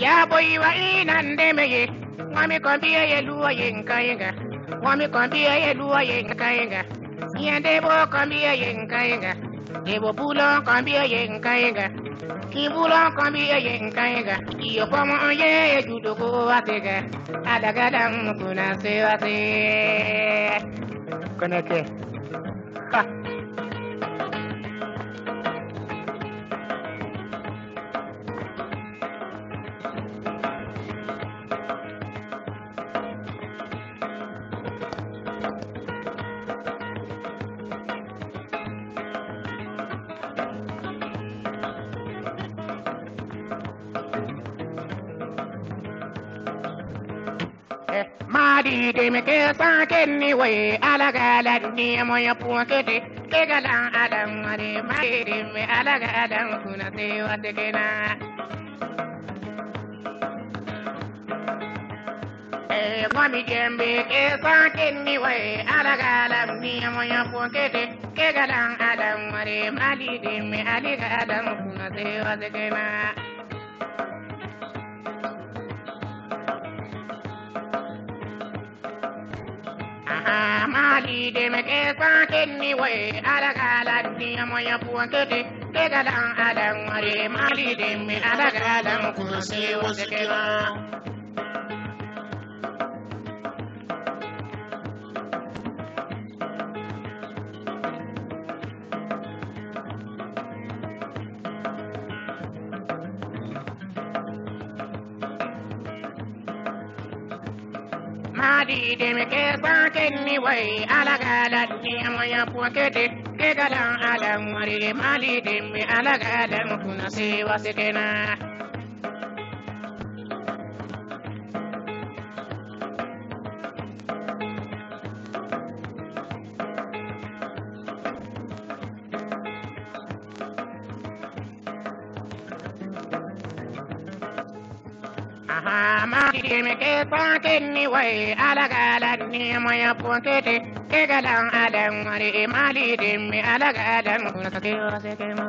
ya boyi wa ina ndemeye wami kombiya ye luwa ye nkayenga wami kombiya ye luwa ye nkayenga yende bo kombiya ye nkayenga debo bulo kombiya ye nkayenga kibulo kombiya ye nkayenga iyo komo ye ye judo watega adagada mkuna se wate koneke ha Madi de me ke sa ken ni we alaga la ni mo ya pu ke te ke ga la adam mari madi de me alaga adam kuna te wa te ke na Eh mami jembe ke sa ken ni we alaga la ni mo ya pu ke te ke ga la adam mari madi de me alaga adam kuna ke na Amadi de me ke kwakin ni wai alagalan ni mo ya puwake de daga dan adam mari mali de me alagalan ku sai wasu kila. Madi de me ke ni we ala gala ni mo ya pu ke te ke mari me ala gala mo ku se wa se ke na Aha, madi de me ke sa ken ni we ala ni mo ya pu ke te ke gala ala mari mali de me ala gala mo ku na se wa se ke na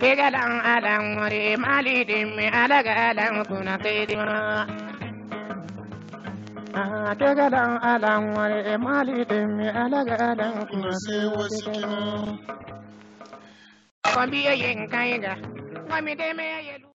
ke gala ala mari mali de me ala gala mo ku na se di ma Ah, ke gala ala mari mali de me ala